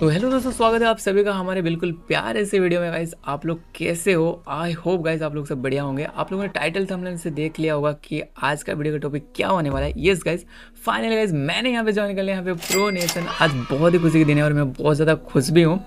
तो हेलो दोस्तों, स्वागत है आप सभी का हमारे बिल्कुल प्यार से वीडियो में। गाइस आप लोग कैसे हो? आई होप गाइस आप लोग सब बढ़िया होंगे। आप लोगों ने टाइटल थंबनेल से देख लिया होगा कि आज का वीडियो का टॉपिक क्या होने वाला है। यस गाइस फाइनली गाइस मैंने यहाँ पे ज्वाइन कर लिया, यहाँ पे प्रो नेशन आज बहुत ही खुशी के दिन है और मैं बहुत ज़्यादा खुश भी हूँ।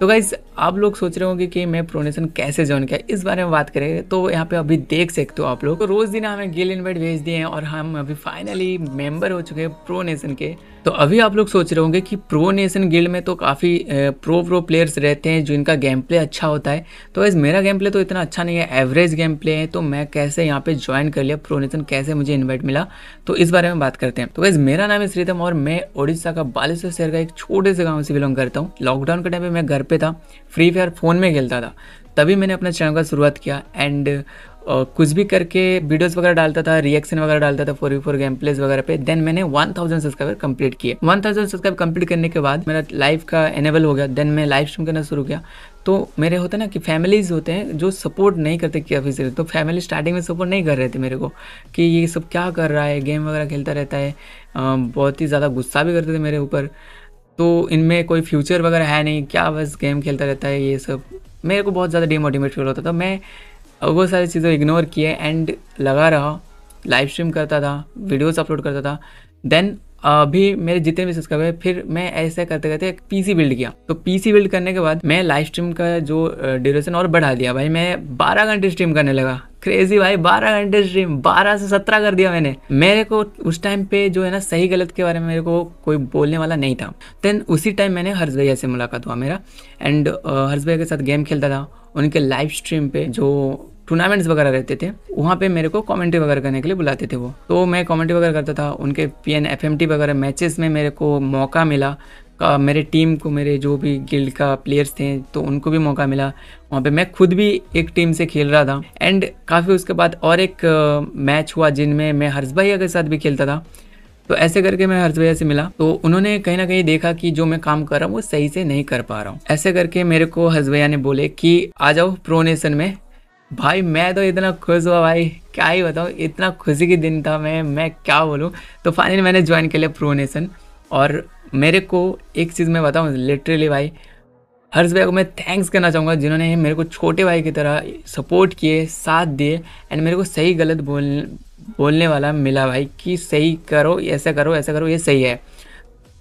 तो गाइज़ आप लोग सोच रहे होंगे कि मैं प्रोनेशन कैसे ज्वाइन किया? इस बारे में बात करें तो यहाँ पे अभी देख सकते हो आप लोग। तो रोज दिन हमें गिल इन्वाइट भेज दिए हैं और हम अभी फाइनली मेंबर हो चुके हैं प्रो नेशन के। तो अभी आप लोग सोच रहे होंगे कि प्रो नेशन गिल्ड में तो काफ़ी प्रो प्रो प्लेयर्स रहते हैं जो इनका गेम प्ले अच्छा होता है। तो वैसे मेरा गेम प्ले तो इतना अच्छा नहीं है एवरेज गेम प्ले है तो मैं कैसे यहाँ पे ज्वाइन कर लिया प्रो नेशन कैसे मुझे इन्वाइट मिला तो इस बारे में बात करते हैं। तो वैसे मेरा नाम है श्रीतम और मैं ओडिशा का बालेश्वर शहर का एक छोटे से गाँव से बिलोंग करता हूँ। लॉकडाउन के टाइम पर मैं घर पर था फ्री फायर फ़ोन में खेलता था, तभी मैंने अपना चैनल का शुरुआत किया एंड और कुछ भी करके वीडियोस वगैरह डालता था रिएक्शन वगैरह डालता था four v four game plays वगैरह पे देन मैंने वन थाउज़ेंड सब्सक्राइबर कंप्लीट किए। वन थाउज़ेंड सब्सक्राइब कंप्लीट करने के बाद मेरा लाइव का एनेबल हो गया देन मैं लाइव स्ट्रीम करना शुरू किया। तो मेरे होते ना कि फैमिलीज़ होते हैं जो सपोर्ट नहीं करते कि ऑफ़िस तो फैमिली स्टार्टिंग में सपोर्ट नहीं कर रहे थे मेरे को कि ये सब क्या कर रहा है गेम वगैरह खेलता रहता है। बहुत ही ज़्यादा गुस्सा भी करते थे मेरे ऊपर। तो इनमें कोई फ्यूचर वगैरह है नहीं, क्या बस गेम खेलता रहता है ये सब। मेरे को बहुत ज़्यादा डिमोटिवेट फील होता था। मैं वो सारी चीज़ें इग्नोर किए एंड लगा रहा लाइव स्ट्रीम करता था वीडियोस अपलोड करता था। देन अभी मेरे जितने भी सब्सक्राइबर फिर मैं ऐसे करते करते एक पीसी बिल्ड किया। तो पीसी बिल्ड करने के बाद मैं लाइव स्ट्रीम का जो ड्यूरेशन और बढ़ा दिया। भाई मैं 12 घंटे स्ट्रीम करने लगा। क्रेजी भाई 12 घंटे स्ट्रीम 12 से 17 कर दिया मैंने। मेरे को उस टाइम पे जो है ना, सही गलत के बारे में मेरे को कोई बोलने वाला नहीं था। देन उसी टाइम मैंने हर्ष भैया से मुलाकात हुआ मेरा। एंड हर्ष भैया के साथ गेम खेलता था। उनके लाइव स्ट्रीम पे जो टूर्नामेंट्स वगैरह रहते थे, वहाँ पे मेरे को कमेंट्री वगैरह करने के लिए बुलाते थे वो। तो मैं कमेंट्री वगैरह करता था, उनके P N F M T वगैरह मैचेस में मेरे को मौका मिला। का, मेरे टीम को, मेरे जो भी गिल्ड का प्लेयर्स थे तो उनको भी मौका मिला। वहाँ पे मैं खुद भी एक टीम से खेल रहा था। एंड काफ़ी उसके बाद और एक मैच हुआ जिनमें मैं हर्ष भैया के साथ भी खेलता था। तो ऐसे करके मैं हर्ष भैया से मिला। तो उन्होंने कहीं ना कहीं देखा कि जो मैं काम कर रहा हूँ, वो सही से नहीं कर पा रहा हूँ। ऐसे करके मेरे को हर्ष भैया ने बोले कि, आ जाओ प्रोनेशन में। भाई, मैं तो इतना खुश हुआ भाई। क्या ही बताऊँ, इतना खुशी के दिन था मैं मैं क्या बोलूँ? तो फाइनली मैंने ज्वाइन कर लिया प्रोनेशन और मेरे को एक चीज़ मैं बताऊँ लिटरली भाई हर्ष भैया को मैं थैंक्स करना चाहूँगा, जिन्होंने मेरे को छोटे भाई की तरह सपोर्ट किए, साथ दिए एंड मेरे को सही गलत बोल, बोलने वाला मिला भाई कि सही करो, ऐसा करो ऐसा करो, ये सही है।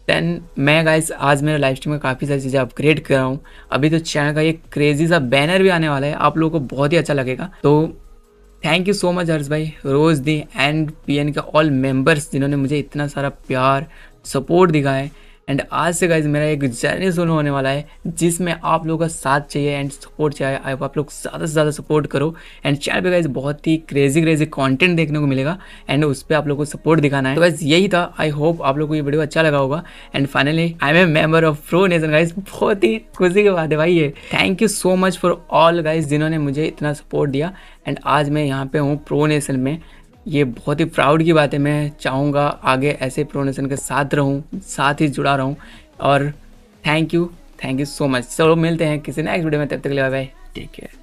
देन मैं गाइस आज मेरे लाइफ स्ट्रीम में काफ़ी सारी चीज़ें अपग्रेड कर रहा हूँ। अभी तो चैनल का एक क्रेजी सा बैनर भी आने वाला है, आप लोगों को बहुत ही अच्छा लगेगा। तो thank you so much Harsh भाई, Rose the and P N K all members जिन्होंने मुझे इतना सारा प्यार सपोर्ट दिखाया एंड आज से गाइज़ मेरा एक जर्नी शुरू होने वाला है, जिसमें आप लोगों का साथ चाहिए एंड सपोर्ट चाहिए। आप लोग ज़्यादा से ज़्यादा सपोर्ट करो। एंड चैनल पे गाइज़ बहुत ही क्रेजी क्रेजी कंटेंट देखने को मिलेगा। एंड उस पर आप लोग को सपोर्ट दिखाना है। तो गाइज़ यही था। आई होप आप लोग को ये वीडियो अच्छा लगा होगा। And finally I am a member of pro nation guys बहुत ही खुशी की बात है भाई ये। Thank you so much for all guys जिन्होंने मुझे इतना सपोर्ट दिया। एंड आज मैं यहाँ पे हूँ प्रो नेशन में। ये बहुत ही प्राउड की बात है मैं चाहूँगा आगे ऐसे प्रोनेशन के साथ रहूँ, साथ ही जुड़ा रहूँ और thank you thank you so much चलो मिलते हैं किसी नेक्स्ट वीडियो में, तब तक के बाय टेक केयर